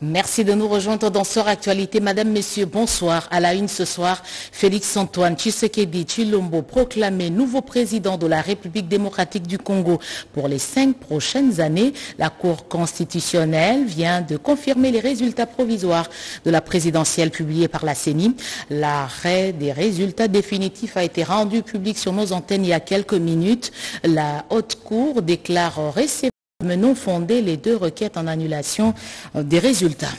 Merci de nous rejoindre dans Sort Actualité. Madame, Messieurs, bonsoir. À la une ce soir, Félix Antoine Tshisekedi Chilombo proclamé nouveau président de la République démocratique du Congo pour les cinq prochaines années. La Cour constitutionnelle vient de confirmer les résultats provisoires de la présidentielle publiée par la CENI. L'arrêt des résultats définitifs a été rendu public sur nos antennes il y a quelques minutes. La Haute Cour déclare récemment mais non les deux requêtes en annulation euh, des résultats.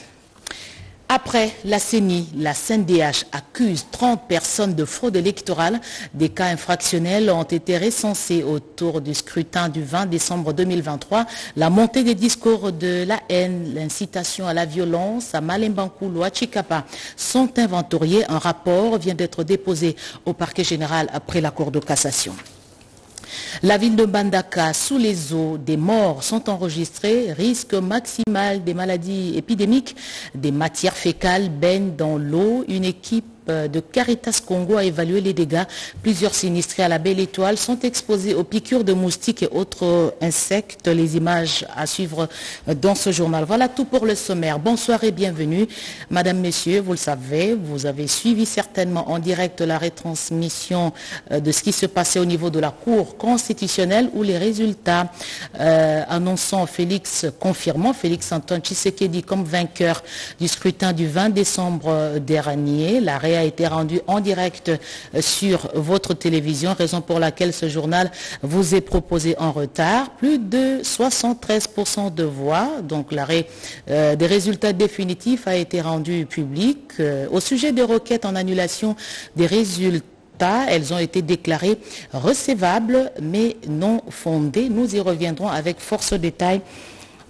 Après la CENI, la CNDH accuse 30 personnes de fraude électorale. Des cas infractionnels ont été recensés autour du scrutin du 20 décembre 2023. La montée des discours de la haine, l'incitation à la violence à Malembankou, Chikapa sont inventoriés. Un rapport vient d'être déposé au parquet général après la Cour de cassation. La ville de Bandaka, sous les eaux, des morts sont enregistrés. Risque maximal des maladies épidémiques. Des matières fécales baignent dans l'eau. Une équipe de Caritas Congo a évalué les dégâts. Plusieurs sinistrés à la Belle Étoile sont exposés aux piqûres de moustiques et autres insectes. Les images à suivre dans ce journal. Voilà tout pour le sommaire. Bonsoir et bienvenue. Madame, Messieurs, vous le savez, vous avez suivi certainement en direct la retransmission euh, de ce qui se passait au niveau de la Cour constitutionnelle où les résultats euh, annonçant Félix, confirmant Félix Antoine Tshisekedi comme vainqueur du scrutin du 20 décembre dernier. La a été rendu en direct euh, sur votre télévision, raison pour laquelle ce journal vous est proposé en retard. Plus de 73% de voix, donc l'arrêt euh, des résultats définitifs a été rendu public. Euh, au sujet des requêtes en annulation des résultats, elles ont été déclarées recevables mais non fondées. Nous y reviendrons avec force détail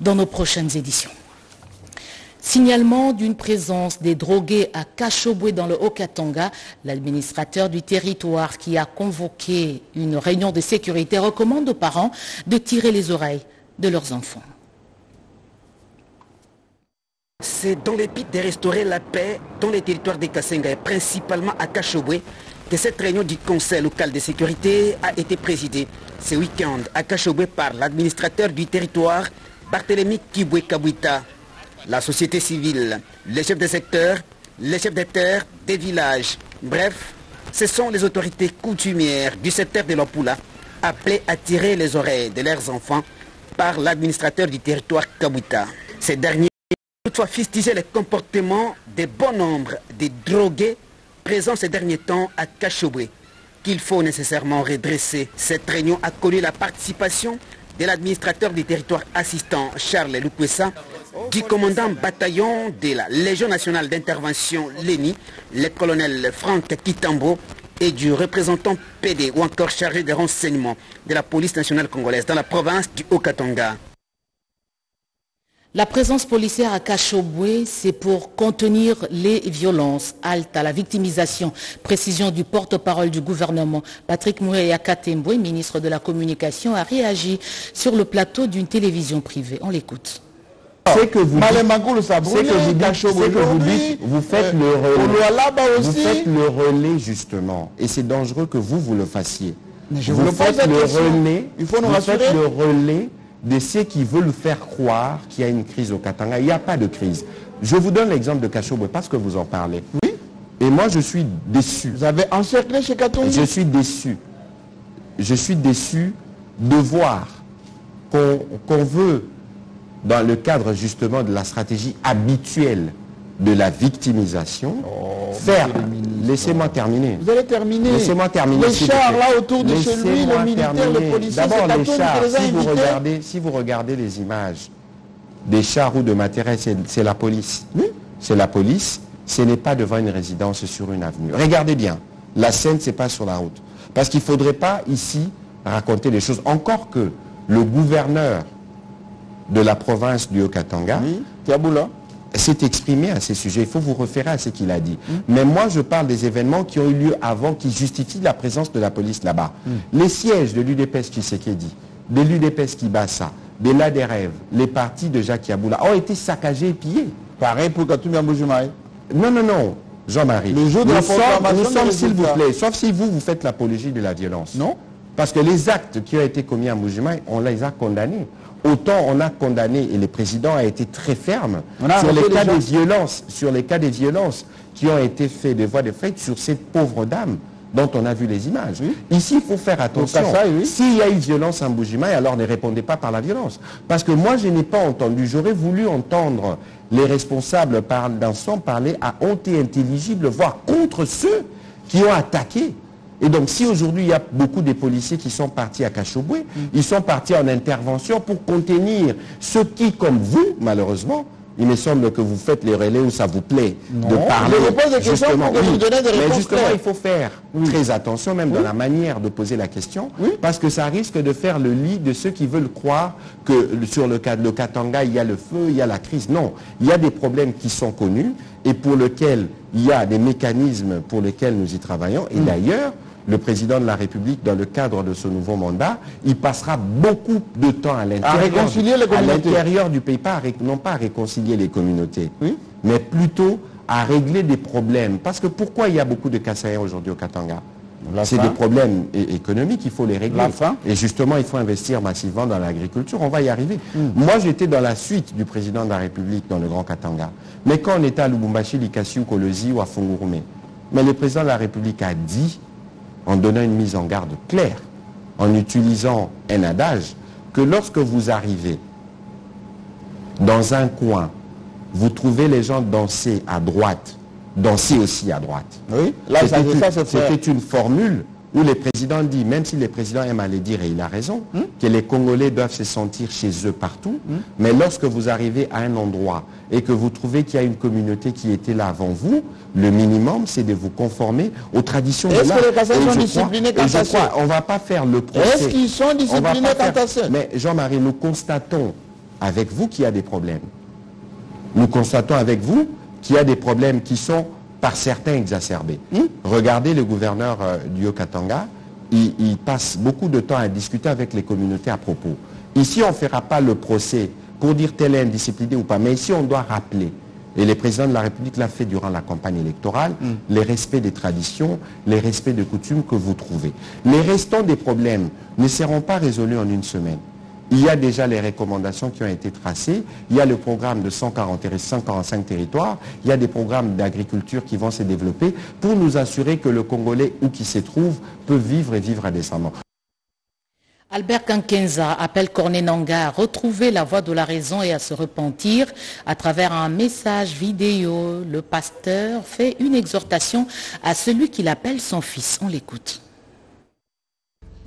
dans nos prochaines éditions. Signalement d'une présence des drogués à Kachobwe dans le Haut-Katanga, l'administrateur du territoire qui a convoqué une réunion de sécurité recommande aux parents de tirer les oreilles de leurs enfants. C'est dans les de restaurer la paix dans les territoires des Kassenga et principalement à Kachobwe que cette réunion du Conseil local de sécurité a été présidée ce week-end à Kachobwe par l'administrateur du territoire Barthélémy Kibwe Kabouita la société civile, les chefs de secteur, les chefs des terres, des villages. Bref, ce sont les autorités coutumières du secteur de l'Opula appelées à tirer les oreilles de leurs enfants par l'administrateur du territoire Kabuta. Ces derniers toutefois fustigé les comportements des bon nombre de drogués présents ces derniers temps à Kachobwe qu'il faut nécessairement redresser. Cette réunion a connu la participation de l'administrateur du territoire assistant Charles Lukwesa du commandant bataillon de la Légion nationale d'intervention LENI, le colonel Franck Kitambo, et du représentant PD ou encore chargé des renseignements de la police nationale congolaise dans la province du Haut-Katanga. La présence policière à Kachobwe, c'est pour contenir les violences, halte à la victimisation. Précision du porte-parole du gouvernement. Patrick Mouya Katembwe, ministre de la Communication, a réagi sur le plateau d'une télévision privée. On l'écoute c'est que vous dites, vous faites le relais. Vous faites le relais justement. Et c'est dangereux que vous, vous le fassiez. je vous, faites le relais. Il faut nous vous faites le relais de ceux qui veulent faire croire qu'il y a une crise au Katanga. Il n'y a pas de crise. Je vous donne l'exemple de Kachobwe parce que vous en parlez. Oui. Et moi, je suis déçu. Vous avez encerclé chez Katonga Je suis déçu. Je suis déçu de voir qu'on veut dans le cadre justement de la stratégie habituelle de la victimisation, oh, faire... Laissez-moi terminer. Vous allez terminer. Laissez-moi terminer. Les chars là autour de chez lui, le militaire, le policier, D'abord les chars, si vous, regardez, si vous regardez les images des chars ou de matériel, c'est la police. Oui. C'est la police. Ce n'est pas devant une résidence sur une avenue. Regardez bien. La scène, c'est pas sur la route. Parce qu'il ne faudrait pas ici raconter des choses. Encore que le gouverneur de la province du Haut-Katanga s'est exprimé à ces sujets. Il faut vous référer à ce qu'il a dit. Mm. Mais moi, je parle des événements qui ont eu lieu avant, qui justifient la présence de la police là-bas. Mm. Les sièges de l'UDPS Tshisekedi, de l'UDPS Kibasa, de l'ADREV, les partis de Jacques Yaboula ont été saccagés et pillés. Pareil pour Katoumia Non, non, non. Jean-Marie. Le jour de la nous sommes, s'il vous plaît, sauf si vous, vous faites l'apologie de la violence. Non Parce que les actes qui ont été commis à Mbujimaï, on les a condamnés. Autant on a condamné, et le président a été très ferme, sur les, cas gens. des violences, sur les cas des violences qui ont été faits de voix de fait sur cette pauvre dame dont on a vu les images. Ici, il faut faire attention. Oui. S'il y a eu violence en Mbujimaï, alors ne répondez pas par la violence. Parce que moi, je n'ai pas entendu, j'aurais voulu entendre les responsables par- parler à honte et intelligible, voire contre ceux qui ont attaqué. Et donc, si aujourd'hui, il y a beaucoup de policiers qui sont partis à Kachoboué, ils sont partis en intervention pour contenir ceux qui, comme vous, malheureusement, il me semble que vous faites les relais où ça vous plaît de parler. je pose des questions justement, pour que vous des Mais réponses justement, claires. il faut faire très attention, même dans la manière de poser la question, parce que ça risque de faire le lit de ceux qui veulent croire que sur le, Ka- le Katanga, il y a le feu, il y a la crise. Non, il y a des problèmes qui sont connus et pour lesquels il y a des mécanismes pour lesquels nous y travaillons. Et d'ailleurs, le président de la République, dans le cadre de ce nouveau mandat, il passera beaucoup de temps à l'intérieur du pays, pas non pas à réconcilier les communautés, Oui. mais plutôt à régler des problèmes. Parce que pourquoi il y a beaucoup de Kassaïens aujourd'hui au Katanga? C'est des problèmes économiques, il faut les régler. Et justement, il faut investir massivement dans l'agriculture. On va y arriver. Hmm. Moi, j'étais dans la suite du président de la République dans le Grand Katanga. Mais quand on était à Lubumbashi, Likasi ou Kolosi ou à Fungurume, mais le président de la République a dit, en donnant une mise en garde claire, en utilisant un adage, que lorsque vous arrivez dans un coin, vous trouvez les gens danser à droite, danser aussi à droite. Oui. C'était une formule où le président dit, même si le président aime à le dire, et il a raison, Hmm? que les Congolais doivent se sentir chez eux partout, mais lorsque vous arrivez à un endroit et que vous trouvez qu'il y a une communauté qui était là avant vous, le minimum, c'est de vous conformer aux traditions de Est-ce là. que les sont à crois, ça On ne va pas faire le procès. Est-ce qu'ils sont disciplinés faire- ça Mais Jean-Marie, nous constatons avec vous qu'il y a des problèmes. Nous constatons avec vous qu'il y a des problèmes qui sont par certains exacerbés. Regardez le gouverneur euh, du Haut-Katanga, il, il passe beaucoup de temps à discuter avec les communautés à propos. Ici, on ne fera pas le procès pour dire tel est indiscipliné ou pas, mais ici, on doit rappeler, et le président de la République l'a fait durant la campagne électorale, les respects des traditions, les respects des coutumes que vous trouvez. Les restants des problèmes ne seront pas résolus en une semaine. Il y a déjà les recommandations qui ont été tracées. Il y a le programme de 140 terri- 145 territoires. Il y a des programmes d'agriculture qui vont se développer pour nous assurer que le Congolais, où qu'il se trouve, peut vivre et vivre décemment. Albert Kankenza appelle Corné Nanga à retrouver la voie de la raison et à se repentir. À travers un message vidéo, le pasteur fait une exhortation à celui qu'il appelle son fils. On l'écoute.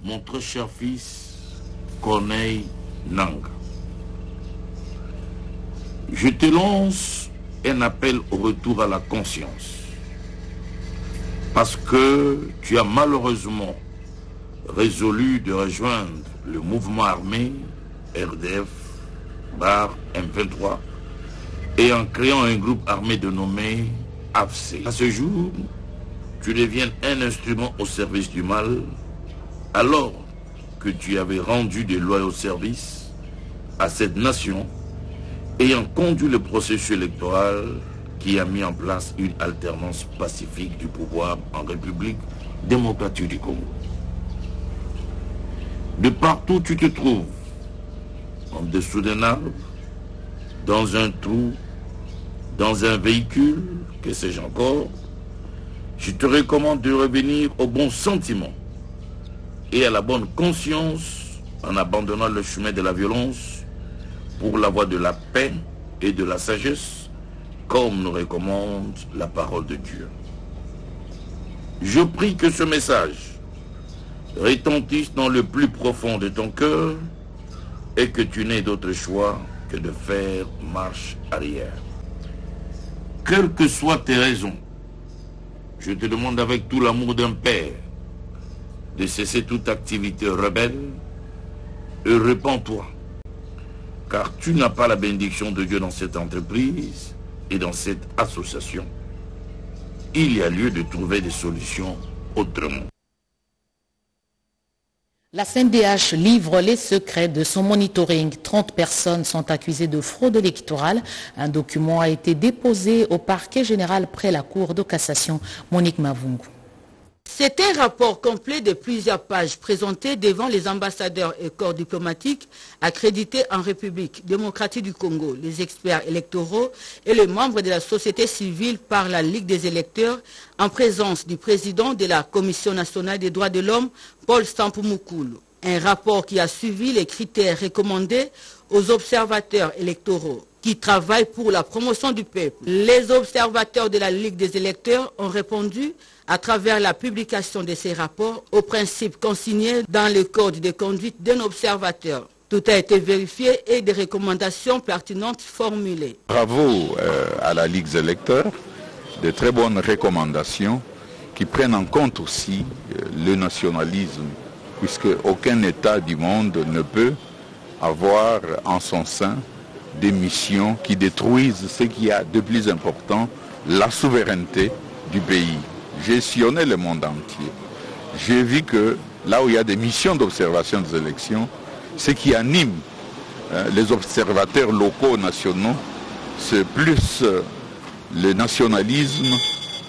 mon très cher fils Corneille Nanga. Je te lance un appel au retour à la conscience. Parce que tu as malheureusement résolu de rejoindre le mouvement armé RDF bar M23 et en créant un groupe armé dénommé AFC. À ce jour, tu deviens un instrument au service du mal alors que tu avais rendu des loyaux services à cette nation ayant conduit le processus électoral qui a mis en place une alternance pacifique du pouvoir en République démocratique du Congo. De partout tu te trouves, en dessous d'un arbre, dans un trou, dans un véhicule, que sais-je encore, je te recommande de revenir au bon sentiment et à la bonne conscience en abandonnant le chemin de la violence pour la voie de la paix et de la sagesse, comme nous recommande la parole de Dieu. Je prie que ce message retentisse dans le plus profond de ton cœur et que tu n'aies d'autre choix que de faire marche arrière. Quelles que soient tes raisons, je te demande avec tout l'amour d'un père de cesser toute activité rebelle et répands-toi. Car tu n'as pas la bénédiction de Dieu dans cette entreprise et dans cette association. Il y a lieu de trouver des solutions autrement. La CNDH livre les secrets de son monitoring. 30 personnes sont accusées de fraude électorale. Un document a été déposé au parquet général près la Cour de cassation. Monique Mavungu. C'est un rapport complet de plusieurs pages présenté devant les ambassadeurs et corps diplomatiques accrédités en République démocratique du Congo, les experts électoraux et les membres de la société civile par la Ligue des électeurs en présence du président de la Commission nationale des droits de l'homme, Paul Stampumukulu. Un rapport qui a suivi les critères recommandés aux observateurs électoraux qui travaillent pour la promotion du peuple. Les observateurs de la Ligue des électeurs ont répondu à travers la publication de ces rapports aux principes consignés dans le code de conduite d'un observateur. Tout a été vérifié et des recommandations pertinentes formulées. Bravo euh, à la Ligue des électeurs, de très bonnes recommandations qui prennent en compte aussi euh, le nationalisme, puisque aucun État du monde ne peut avoir en son sein des missions qui détruisent ce qu'il y a de plus important, la souveraineté du pays. J'ai le monde entier. J'ai vu que là où il y a des missions d'observation des élections, ce qui anime euh, les observateurs locaux, nationaux, c'est plus euh, le nationalisme,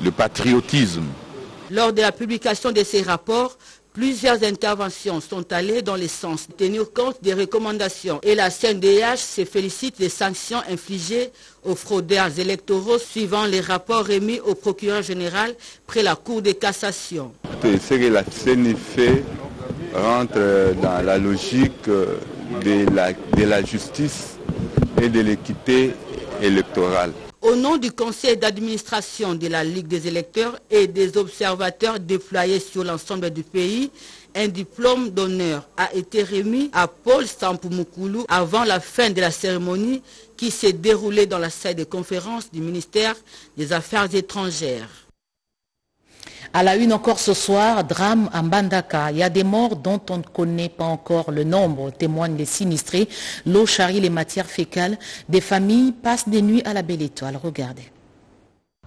le patriotisme. Lors de la publication de ces rapports, Plusieurs interventions sont allées dans le sens de tenir compte des recommandations et la CNDH se félicite des sanctions infligées aux fraudeurs électoraux suivant les rapports remis au procureur général près la Cour de cassation. Ce que la fait rentre dans la logique la, de la justice et de l'équité électorale. Au nom du conseil d'administration de la Ligue des électeurs et des observateurs déployés sur l'ensemble du pays, un diplôme d'honneur a été remis à Paul Stampumukulu avant la fin de la cérémonie qui s'est déroulée dans la salle de conférence du ministère des Affaires étrangères. À la une encore ce soir, drame à Mbandaka. Il y a des morts dont on ne connaît pas encore le nombre, témoignent les sinistrés. L'eau charrie les matières fécales. Des familles passent des nuits à la belle étoile. Regardez.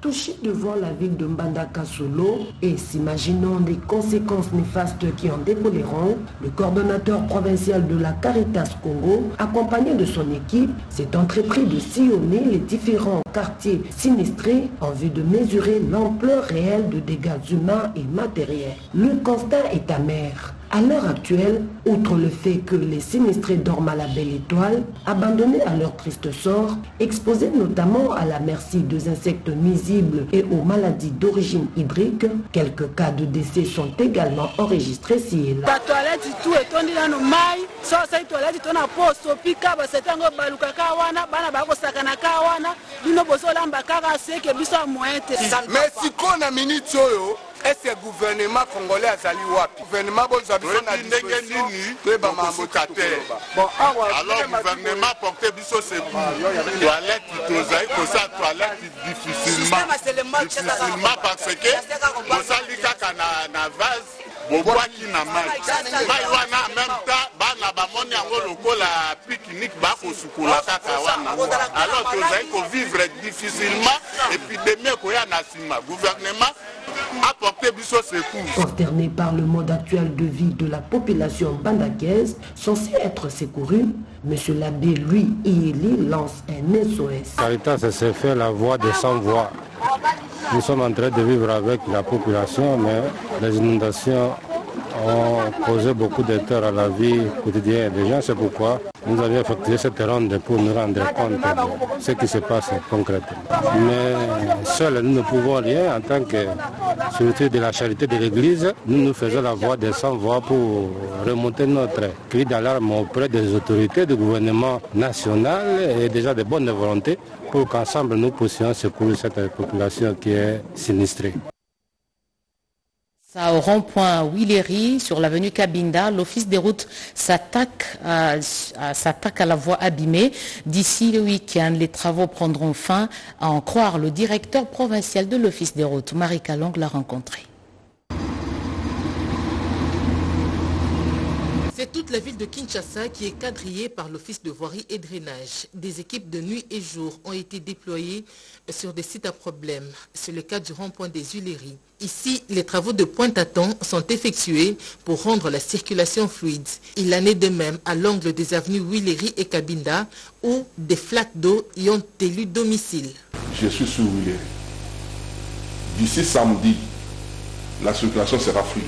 Touché devant la ville de Mbandaka Solo et s'imaginant les conséquences néfastes qui en découleront, le coordonnateur provincial de la Caritas Congo, accompagné de son équipe, s'est entrepris de sillonner les différents quartiers sinistrés en vue de mesurer l'ampleur réelle de dégâts humains et matériels. Le constat est amer. À l'heure actuelle, outre le fait que les sinistrés dorment à la belle étoile, abandonnés à leur triste sort, exposés notamment à la merci des insectes nuisibles et aux maladies d'origine hydrique, quelques cas de décès sont également enregistrés ci et là. Mais si on a minute ese gouvernement congolais azali wapi? Gouvernement bozwa biso na ndenge nini? toyeba makosuka te alors gouvernement porte biso secours. Toilette tozali kosala toilette difficilement. Difficilement parce que bozali kaka na vase bobwaki na mai mai wana en même temps bana bamoni yango lokola pique-nique bakosukola kaka wana. alors tozali kovivre difficilement épidémie ekoya na nsima. Gouvernement apporter biso secours. Consterné par le mode actuel de vie de la population bandakaise, censé être secouru, M. l'abbé Louis Ieli lance un SOS. Caritas s'est fait la voix des sans-voix. Nous sommes en train de vivre avec la population, mais les inondations ont causé beaucoup de tort à la vie quotidienne des gens. C'est pourquoi nous avions effectué cette ronde pour nous rendre compte de ce qui se passe concrètement. Mais seuls nous ne pouvons rien en tant que structure de la charité de l'Église. Nous nous faisons la voix des sans-voix pour remonter notre cri d'alarme auprès des autorités du gouvernement national et déjà de bonne volonté pour qu'ensemble nous puissions secourir cette population qui est sinistrée. Au rond-point Willery, sur l'avenue Cabinda, l'Office des routes s'attaque à, à, la voie abîmée. D'ici le week-end, les travaux prendront fin, à en croire le directeur provincial de l'Office des routes. Marie Calong l'a rencontré. C'est toute la ville de Kinshasa qui est quadrillée par l'Office de voirie et drainage. Des équipes de nuit et jour ont été déployées sur des sites à problème. C'est le cas du rond-point des Huileries. Ici, les travaux de pointe à temps sont effectués pour rendre la circulation fluide. Il en est de même à l'angle des avenues Huileries et Cabinda où des flaques d'eau y ont élu domicile. Je suis sur. D'ici samedi, la circulation sera fluide.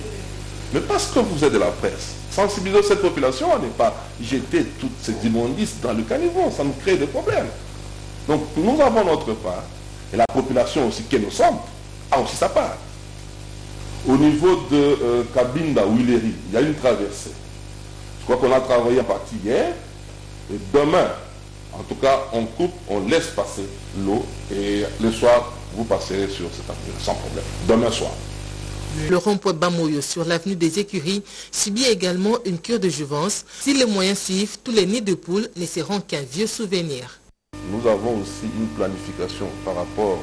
Mais parce que vous êtes de la presse, sensibiliser cette population à ne pas jeter toutes ces immondices dans le caniveau, ça nous crée des problèmes. Donc nous avons notre part, et la population aussi que nous sommes a aussi sa part. Au niveau de euh, Kabinda ou il y a une traversée. Je crois qu'on a travaillé à partir hier, et demain, en tout cas, on coupe, on laisse passer l'eau, et le soir, vous passerez sur cette avenue sans problème. Demain soir. Le rond-point Bamoyo sur l'avenue des Écuries subit également une cure de jouvence. Si les moyens suivent, tous les nids de poules ne seront qu'un vieux souvenir. Nous avons aussi une planification par rapport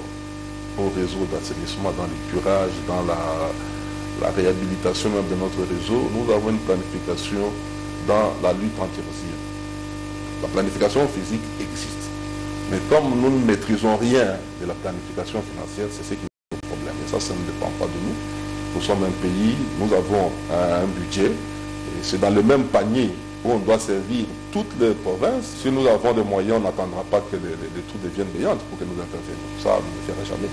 au réseau d'assainissement dans les curages, dans la, réhabilitation même de notre réseau. Nous avons une planification dans la lutte anti-érosive. La planification physique existe. Mais comme nous ne maîtrisons rien de la planification financière, c'est ce qui est le problème. Et ça, ça ne dépend pas de nous. Nous sommes un pays, nous avons un budget, et c'est dans le même panier où on doit servir toutes les provinces. Si nous avons des moyens, on n'attendra pas que les, les, deviennent brillantes pour que nous intervenions. Ça, on ne le jamais.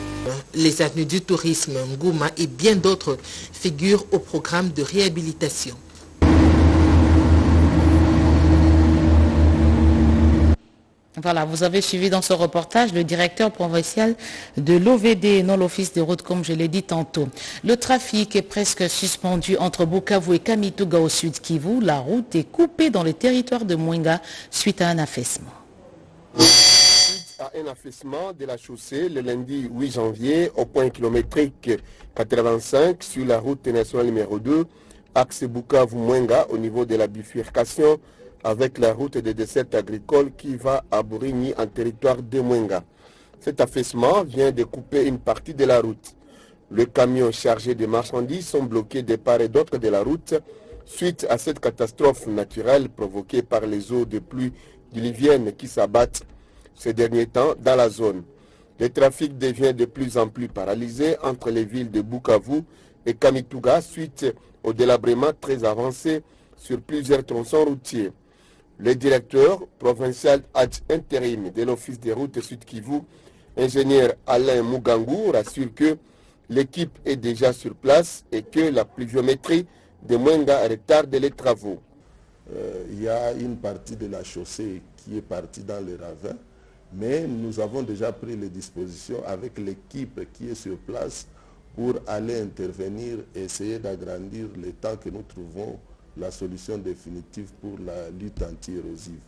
Les avenues du tourisme, Ngouma et bien d'autres figurent au programme de réhabilitation. Voilà, vous avez suivi dans ce reportage le directeur provincial de l'OVD, non l'Office des routes, comme je l'ai dit tantôt. Le trafic est presque suspendu entre Bukavu et Kamituga au sud Kivu. La route est coupée dans le territoire de Mwenga suite à un affaissement. Suite à un affaissement de la chaussée le lundi 8 janvier au point kilométrique 85 sur la route nationale numéro 2, axe Bukavu-Mwenga au niveau de la bifurcation avec la route des desserts agricoles qui va à Bourigny en territoire de Mwenga. Cet affaissement vient de couper une partie de la route. Le camion chargé de marchandises sont bloqués de part et d'autre de la route suite à cette catastrophe naturelle provoquée par les eaux de pluie diluviennes qui s'abattent ces derniers temps dans la zone. Le trafic devient de plus en plus paralysé entre les villes de Bukavu et Kamituga suite au délabrement très avancé sur plusieurs tronçons routiers. Le directeur provincial ad intérim de l'Office des routes Sud Kivu, ingénieur Alain Mougangou, rassure que l'équipe est déjà sur place et que la pluviométrie de Mwenga retarde les travaux. Euh, il y a une partie de la chaussée qui est partie dans le ravin, mais nous avons déjà pris les dispositions avec l'équipe qui est sur place pour aller intervenir et essayer d'agrandir le temps que nous trouvons la solution définitive pour la lutte anti-érosive.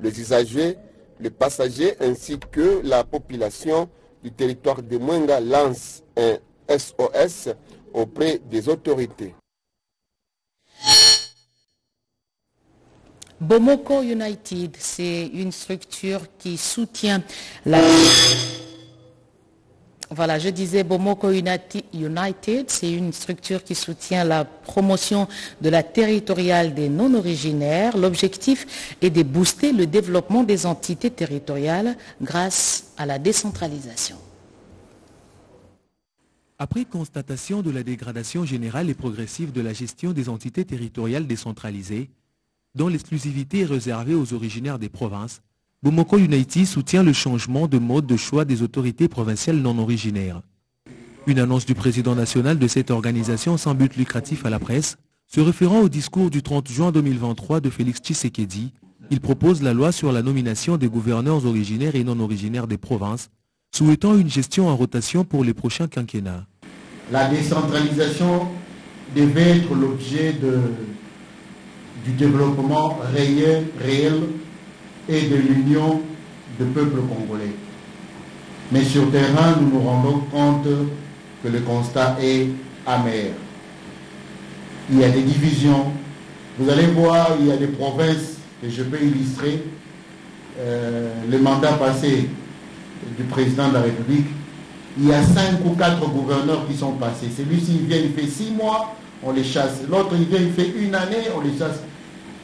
Les usagers, les passagers ainsi que la population du territoire de Mwenga lancent un SOS auprès des autorités. Bomoko United, c'est une structure qui soutient la... Voilà, je disais Bomoko United, c'est une structure qui soutient la promotion de la territoriale des non-originaires. L'objectif est de booster le développement des entités territoriales grâce à la décentralisation. Après constatation de la dégradation générale et progressive de la gestion des entités territoriales décentralisées, dont l'exclusivité est réservée aux originaires des provinces, Bomoko United soutient le changement de mode de choix des autorités provinciales non originaires. Une annonce du président national de cette organisation sans but lucratif à la presse, se référant au discours du 30 juin 2023 de Félix Tshisekedi, il propose la loi sur la nomination des gouverneurs originaires et non originaires des provinces, souhaitant une gestion en rotation pour les prochains quinquennats. La décentralisation devait être l'objet du développement réel, réel et de l'union du peuple congolais. Mais sur terrain, nous nous rendons compte que le constat est amer. Il y a des divisions. Vous allez voir, il y a des provinces, et je peux illustrer euh, le mandat passé du président de la République. Il y a cinq ou quatre gouverneurs qui sont passés. Celui-ci vient, il fait six mois, on les chasse. L'autre, il vient, il fait une année, on les chasse.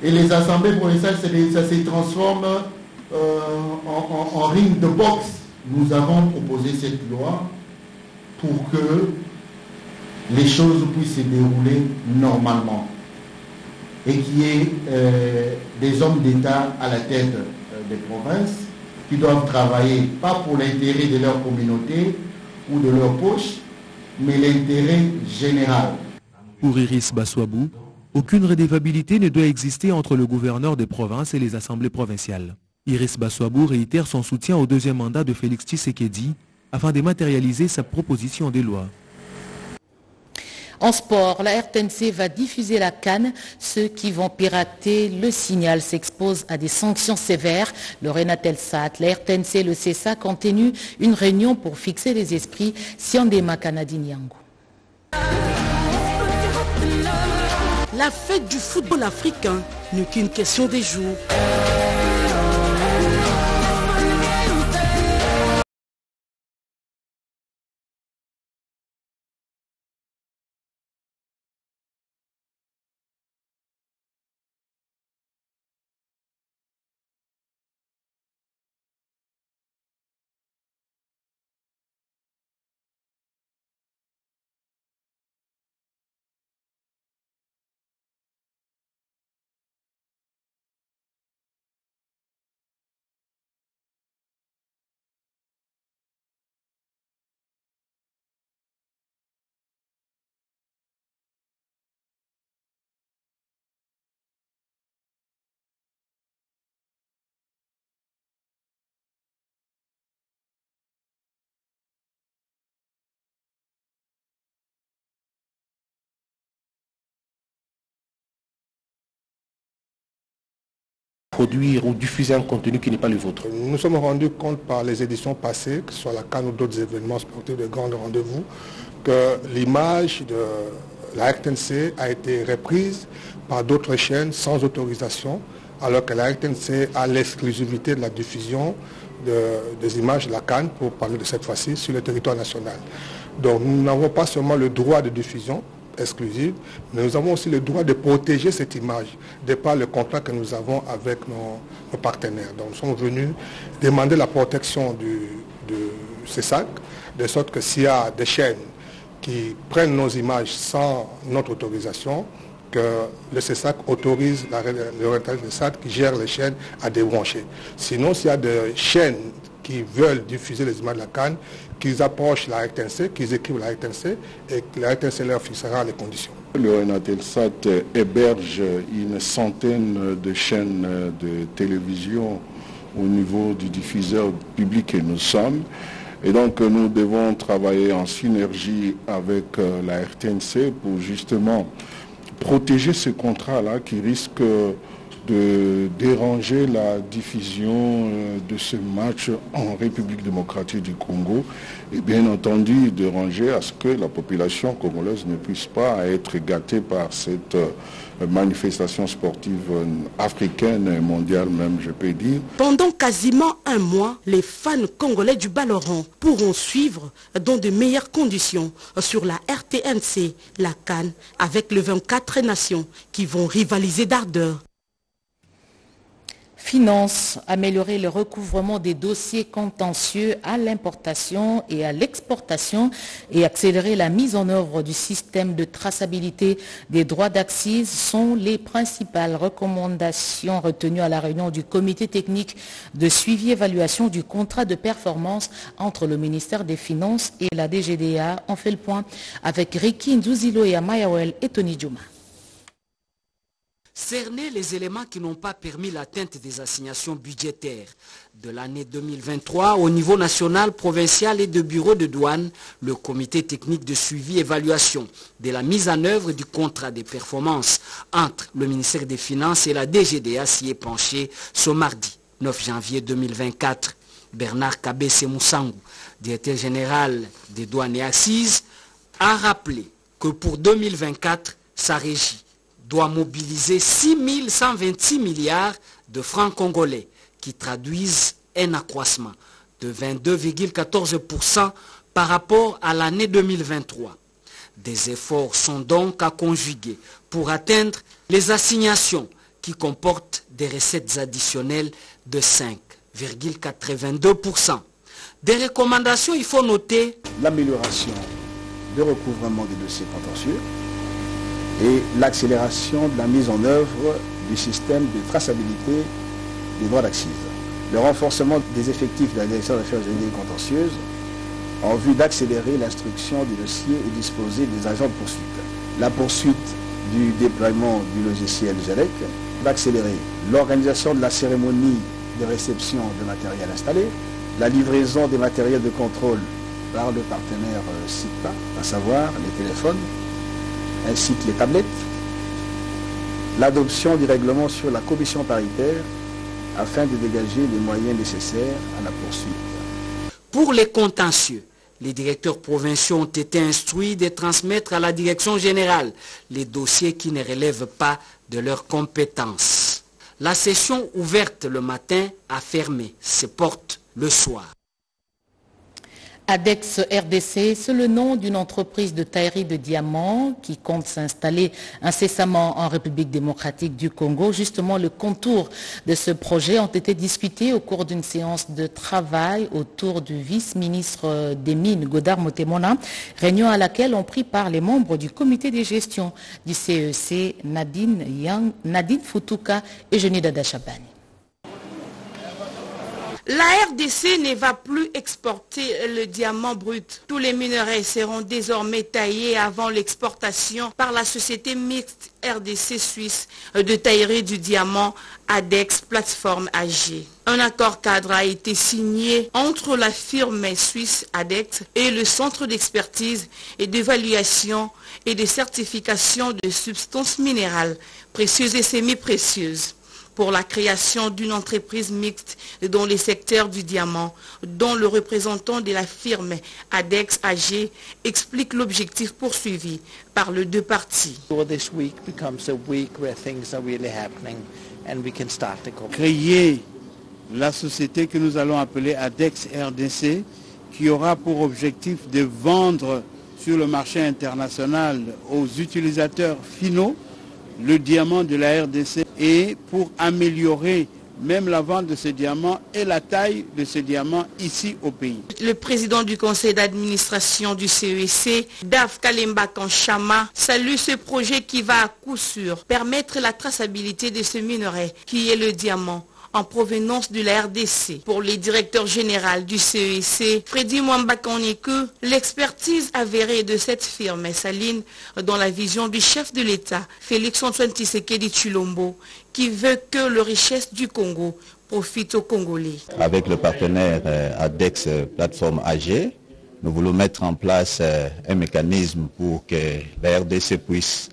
Et les assemblées pour les ça se transforme euh, en, ring de boxe. Nous avons proposé cette loi pour que les choses puissent se dérouler normalement et qu'il y ait euh, des hommes d'État à la tête euh, des provinces qui doivent travailler pas pour l'intérêt de leur communauté ou de leur poche, mais l'intérêt général. Pour Iris aucune redevabilité ne doit exister entre le gouverneur des provinces et les assemblées provinciales. Iris Baswabou réitère son soutien au deuxième mandat de Félix Tshisekedi afin de matérialiser sa proposition de loi. En sport, la RTNC va diffuser la canne. Ceux qui vont pirater le signal s'exposent à des sanctions sévères. Lorena Telsat, la RTNC et le CESAC ont tenu une réunion pour fixer les esprits Siandema Kanadinyango. La fête du football africain n'est qu'une question des jours. Produire ou diffuser un contenu qui n'est pas le vôtre Nous nous sommes rendus compte par les éditions passées, que ce soit la Cannes ou d'autres événements sportifs de grands rendez-vous, que l'image de la RTNC a été reprise par d'autres chaînes sans autorisation, alors que la RTNC a l'exclusivité de la diffusion des images de la Cannes, pour parler de cette fois-ci, sur le territoire national. Donc nous n'avons pas seulement le droit de diffusion, exclusive, mais nous avons aussi le droit de protéger cette image de par le contrat que nous avons avec nos, partenaires. Donc nous sommes venus demander la protection du, de CESAC, de sorte que s'il y a des chaînes qui prennent nos images sans notre autorisation, que le CESAC autorise la, le de SAT qui gère les chaînes à débrancher. Sinon, s'il y a des chaînes qui veulent diffuser les images de la Cannes, qu'ils approchent la RTNC, qu'ils écrivent la RTNC et que la RTNC leur fixera les conditions. Le RNATELSAT héberge une centaine de chaînes de télévision au niveau du diffuseur public que nous sommes. Et donc nous devons travailler en synergie avec euh, la RTNC pour justement protéger ce contrat-là qui risque de déranger la diffusion euh, de ce match en République démocratique du Congo et bien entendu déranger à ce que la population congolaise ne puisse pas être gâtée par cette euh, manifestation sportive euh, africaine et mondiale même, je peux dire. Pendant quasiment un mois, les fans congolais du Ballon pourront suivre dans de meilleures conditions sur la RTNC, la Cannes, avec les 24 nations qui vont rivaliser d'ardeur Finance, améliorer le recouvrement des dossiers contentieux à l'importation et à l'exportation et accélérer la mise en œuvre du système de traçabilité des droits d'accise sont les principales recommandations retenues à la réunion du comité technique de suivi-évaluation du contrat de performance entre le ministère des Finances et la DGDA. On fait le point avec Ricky Ndouzilo et Amayawel et Tony Djouma cerner les éléments qui n'ont pas permis l'atteinte des assignations budgétaires. De l'année 2023, au niveau national, provincial et de bureau de douane, le comité technique de suivi-évaluation de la mise en œuvre du contrat des performances entre le ministère des Finances et la DGDA s'y est penché ce mardi 9 janvier 2024. Bernard Kabese Moussangu, directeur général des douanes et assises, a rappelé que pour 2024, sa régie doit mobiliser 6 126 milliards de francs congolais qui traduisent un accroissement de 22,14% par rapport à l'année 2023. Des efforts sont donc à conjuguer pour atteindre les assignations qui comportent des recettes additionnelles de 5,82%. Des recommandations, il faut noter l'amélioration des recouvrement des dossiers contentieux, et l'accélération de la mise en œuvre du système de traçabilité des droits d'accise. Le renforcement des effectifs de la direction des affaires juridiques contentieuses en vue d'accélérer l'instruction des dossiers et disposer des agents de poursuite. La poursuite du déploiement du logiciel GELEC va accélérer l'organisation de la cérémonie de réception de matériel installé, la livraison des matériels de contrôle par le partenaire CIPA, à savoir les téléphones, ainsi que les tablettes, l'adoption du règlement sur la commission paritaire afin de dégager les moyens nécessaires à la poursuite. Pour les contentieux, les directeurs provinciaux ont été instruits de transmettre à la direction générale les dossiers qui ne relèvent pas de leurs compétences. La session ouverte le matin a fermé ses portes le soir. ADEX RDC, c'est le nom d'une entreprise de taillerie de diamants qui compte s'installer incessamment en République démocratique du Congo. Justement, le contour de ce projet ont été discutés au cours d'une séance de travail autour du vice-ministre des Mines, Godard Motemona, réunion à laquelle ont pris part les membres du comité de gestion du CEC, Nadine, Yang, Nadine Futuka et Jenny Dadachabani. La RDC ne va plus exporter le diamant brut. Tous les minerais seront désormais taillés avant l'exportation par la société mixte RDC Suisse de taillerie du diamant ADEX Plateforme AG. Un accord cadre a été signé entre la firme suisse ADEX et le centre d'expertise et d'évaluation et de certification de substances minérales précieuses et semi-précieuses pour la création d'une entreprise mixte dans les secteurs du diamant, dont le représentant de la firme ADEX AG explique l'objectif poursuivi par les deux parties. Créer la société que nous allons appeler ADEX RDC, qui aura pour objectif de vendre sur le marché international aux utilisateurs finaux le diamant de la RDC et pour améliorer même la vente de ce diamant et la taille de ce diamant ici au pays. Le président du conseil d'administration du CEC, Dave Kalemba Kanchama, salue ce projet qui va à coup sûr permettre la traçabilité de ce minerai qui est le diamant en provenance de la RDC. Pour les directeurs généraux du CEC, Freddy que l'expertise avérée de cette firme s'aligne dans la vision du chef de l'État, Félix-Antoine Tshisekedi Chulombo, qui veut que la richesse du Congo profite aux Congolais. Avec le partenaire ADEX Plateforme AG, nous voulons mettre en place un mécanisme pour que la RDC puisse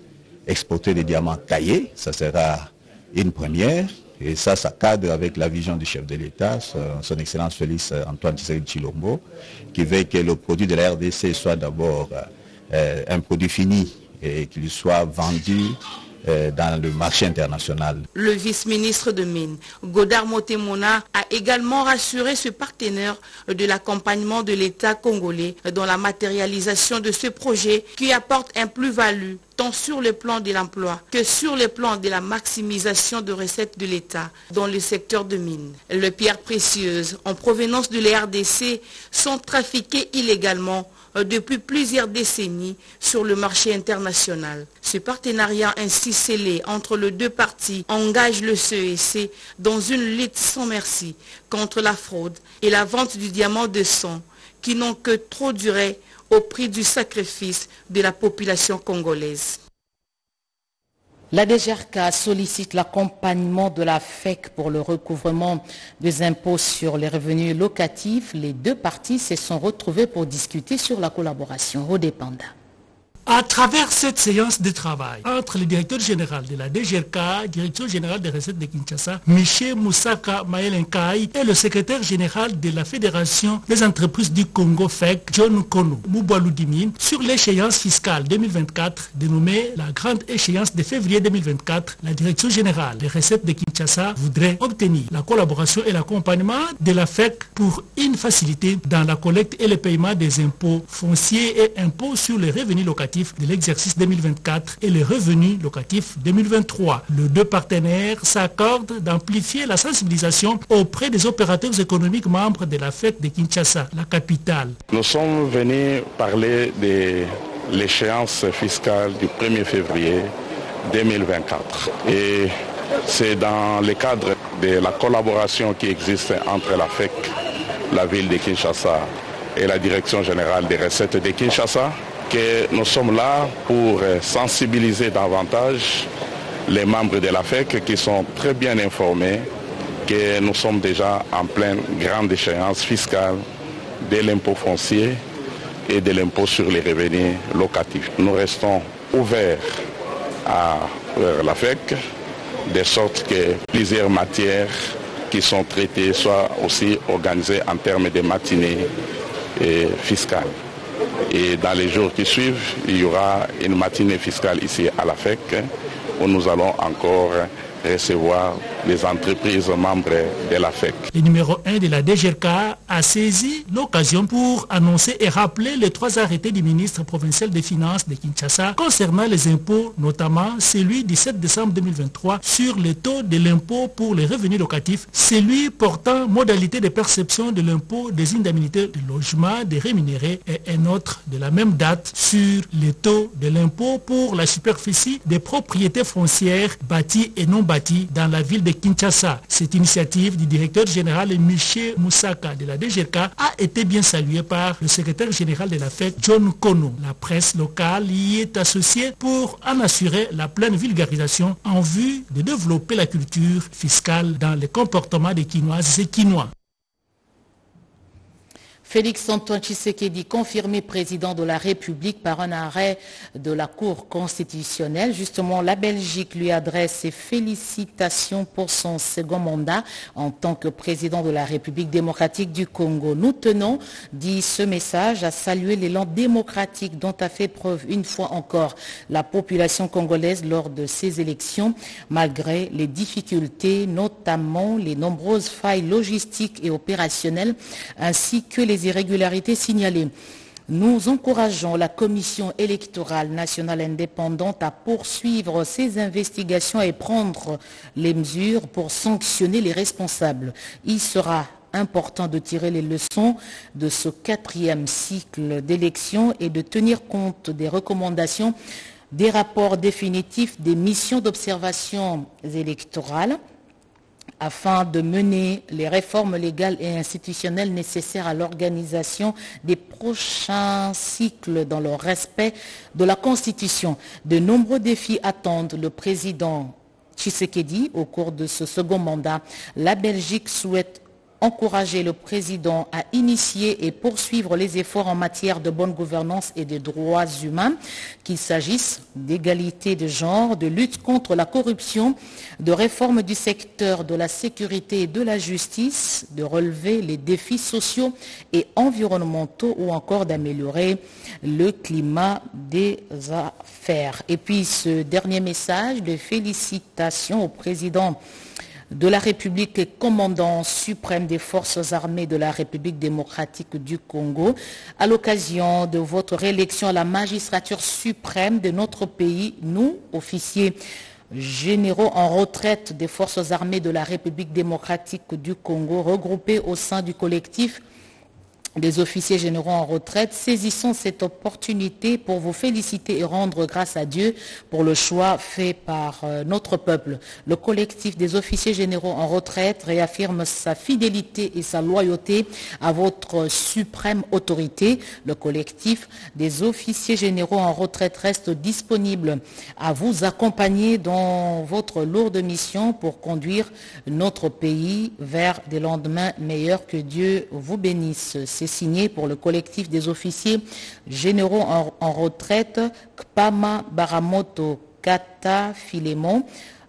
exporter des diamants taillés. Ça sera une première. Et ça, ça cadre avec la vision du chef de l'État, son Excellence Félix Antoine Tshisekedi Chilombo, qui veut que le produit de la RDC soit d'abord euh, un produit fini et qu'il soit vendu euh, dans le marché international. Le vice-ministre de Mines, Godard Motemona, a également rassuré ce partenaire de l'accompagnement de l'État congolais dans la matérialisation de ce projet qui apporte un plus-value tant sur le plan de l'emploi que sur le plan de la maximisation de recettes de l'État dans le secteur de mines. Les pierres précieuses en provenance de la RDC sont trafiquées illégalement depuis plusieurs décennies sur le marché international. Ce partenariat ainsi scellé entre les deux parties engage le CEC dans une lutte sans merci contre la fraude et la vente du diamant de sang qui n'ont que trop duré au prix du sacrifice de la population congolaise. La DGRK sollicite l'accompagnement de la FEC pour le recouvrement des impôts sur les revenus locatifs. Les deux parties se sont retrouvées pour discuter sur la collaboration au dépendant. À travers cette séance de travail entre le directeur général de la DGRK, direction générale des recettes de Kinshasa, Michel Moussaka Maëlenkai et le secrétaire général de la Fédération des entreprises du Congo FEC, John Kono Mouboaloudimine, sur l'échéance fiscale 2024 dénommée la grande échéance de février 2024, la direction générale des recettes de Kinshasa voudrait obtenir la collaboration et l'accompagnement de la FEC pour une facilité dans la collecte et le paiement des impôts fonciers et impôts sur les revenus locatifs de l'exercice 2024 et les revenus locatifs 2023. Les deux partenaires s'accordent d'amplifier la sensibilisation auprès des opérateurs économiques membres de la fête de Kinshasa, la capitale. Nous sommes venus parler de l'échéance fiscale du 1er février 2024. Et c'est dans le cadre de la collaboration qui existe entre la FEC, la ville de Kinshasa et la Direction générale des recettes de Kinshasa que nous sommes là pour sensibiliser davantage les membres de la FEC qui sont très bien informés que nous sommes déjà en pleine grande échéance fiscale de l'impôt foncier et de l'impôt sur les revenus locatifs. Nous restons ouverts à la FEC, de sorte que plusieurs matières qui sont traitées soient aussi organisées en termes de matinées fiscales. Et dans les jours qui suivent, il y aura une matinée fiscale ici à la FEC où nous allons encore recevoir les entreprises membres de la FEC. Le numéro 1 de la DGRK a saisi l'occasion pour annoncer et rappeler les trois arrêtés du ministre provincial des Finances de Kinshasa concernant les impôts, notamment celui du 7 décembre 2023 sur le taux de l'impôt pour les revenus locatifs, celui portant modalité de perception de l'impôt des indemnités de logement des rémunérés et un autre de la même date sur le taux de l'impôt pour la superficie des propriétés foncières bâties et non bâties dans la ville de Kinshasa. Cette initiative du directeur général Michel Moussaka de la A été bien saluée par le secrétaire général de la FEC, John Kono. La presse locale y est associée pour en assurer la pleine vulgarisation en vue de développer la culture fiscale dans les comportements des Quinoises et Quinois. Félix Antoine Tshisekedi, confirmé président de la République par un arrêt de la Cour constitutionnelle. Justement, la Belgique lui adresse ses félicitations pour son second mandat en tant que président de la République démocratique du Congo. Nous tenons, dit ce message, à saluer l'élan démocratique dont a fait preuve une fois encore la population congolaise lors de ces élections, malgré les difficultés, notamment les nombreuses failles logistiques et opérationnelles, ainsi que les irrégularités signalées. Nous encourageons la Commission électorale nationale indépendante à poursuivre ses investigations et prendre les mesures pour sanctionner les responsables. Il sera important de tirer les leçons de ce quatrième cycle d'élections et de tenir compte des recommandations des rapports définitifs des missions d'observation électorales afin de mener les réformes légales et institutionnelles nécessaires à l'organisation des prochains cycles dans le respect de la Constitution. De nombreux défis attendent le président Tshisekedi au cours de ce second mandat. La Belgique souhaite encourager le président à initier et poursuivre les efforts en matière de bonne gouvernance et de droits humains, qu'il s'agisse d'égalité de genre, de lutte contre la corruption, de réforme du secteur de la sécurité et de la justice, de relever les défis sociaux et environnementaux ou encore d'améliorer le climat des affaires. Et puis ce dernier message de félicitations au président de la République et commandant suprême des forces armées de la République démocratique du Congo, à l'occasion de votre réélection à la magistrature suprême de notre pays, nous, officiers généraux en retraite des forces armées de la République démocratique du Congo, regroupés au sein du collectif des officiers généraux en retraite, saisissons cette opportunité pour vous féliciter et rendre grâce à Dieu pour le choix fait par euh, notre peuple. Le collectif des officiers généraux en retraite réaffirme sa fidélité et sa loyauté à votre suprême autorité. Le collectif des officiers généraux en retraite reste disponible à vous accompagner dans votre lourde mission pour conduire notre pays vers des lendemains meilleurs. Que Dieu vous bénisse signé pour le collectif des officiers généraux en, retraite, Kpama Baramoto Kata Filemon,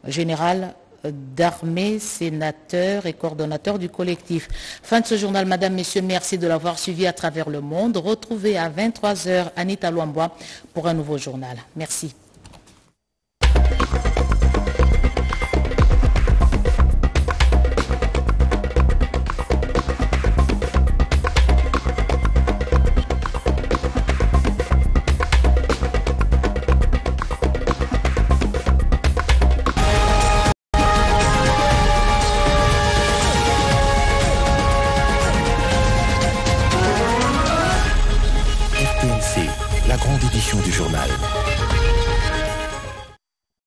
général d'armée, sénateur et coordonnateur du collectif. Fin de ce journal, Madame, Messieurs, merci de l'avoir suivi à travers le monde. Retrouvez à 23h Anita Luambois pour un nouveau journal. Merci.